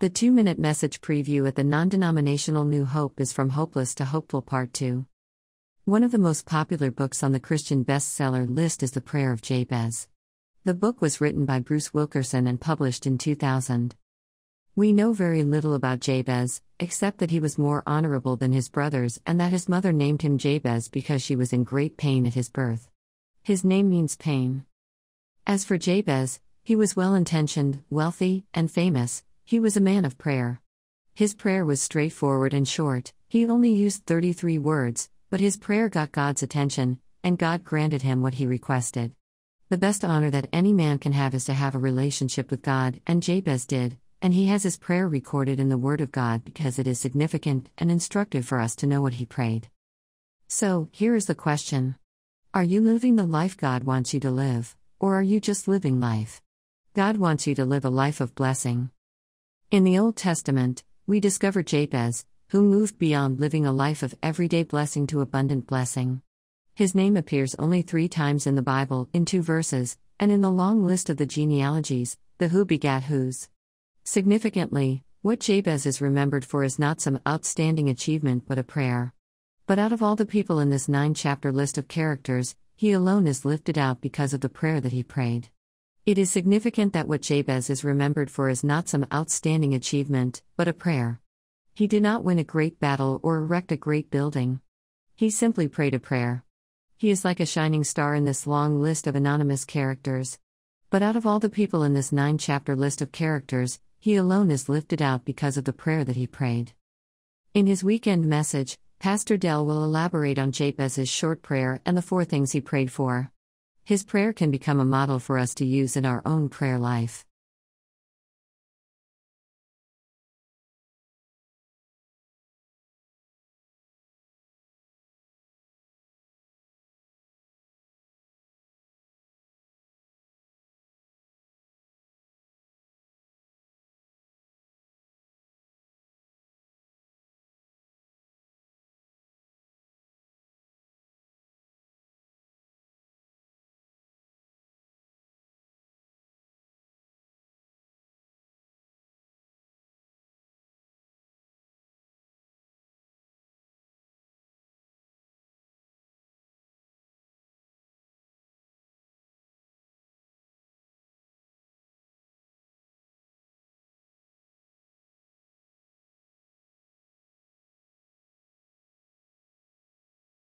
The two minute message preview at the non denominational New Hope is From Hopeless to Hopeful Part 2. One of the most popular books on the Christian bestseller list is The Prayer of Jabez. The book was written by Bruce Wilkinson and published in 2000. We know very little about Jabez, except that he was more honorable than his brothers and that his mother named him Jabez because she was in great pain at his birth. His name means pain. As for Jabez, he was well intentioned, wealthy, and famous he was a man of prayer. His prayer was straightforward and short, he only used 33 words, but his prayer got God's attention, and God granted him what he requested. The best honor that any man can have is to have a relationship with God, and Jabez did, and he has his prayer recorded in the Word of God because it is significant and instructive for us to know what he prayed. So, here is the question Are you living the life God wants you to live, or are you just living life? God wants you to live a life of blessing. In the Old Testament, we discover Jabez, who moved beyond living a life of everyday blessing to abundant blessing. His name appears only three times in the Bible, in two verses, and in the long list of the genealogies, the who begat whos. Significantly, what Jabez is remembered for is not some outstanding achievement but a prayer. But out of all the people in this nine chapter list of characters, he alone is lifted out because of the prayer that he prayed. It is significant that what Jabez is remembered for is not some outstanding achievement, but a prayer. He did not win a great battle or erect a great building. He simply prayed a prayer. He is like a shining star in this long list of anonymous characters. But out of all the people in this nine chapter list of characters, he alone is lifted out because of the prayer that he prayed. In his weekend message, Pastor Dell will elaborate on Jabez's short prayer and the four things he prayed for. His prayer can become a model for us to use in our own prayer life.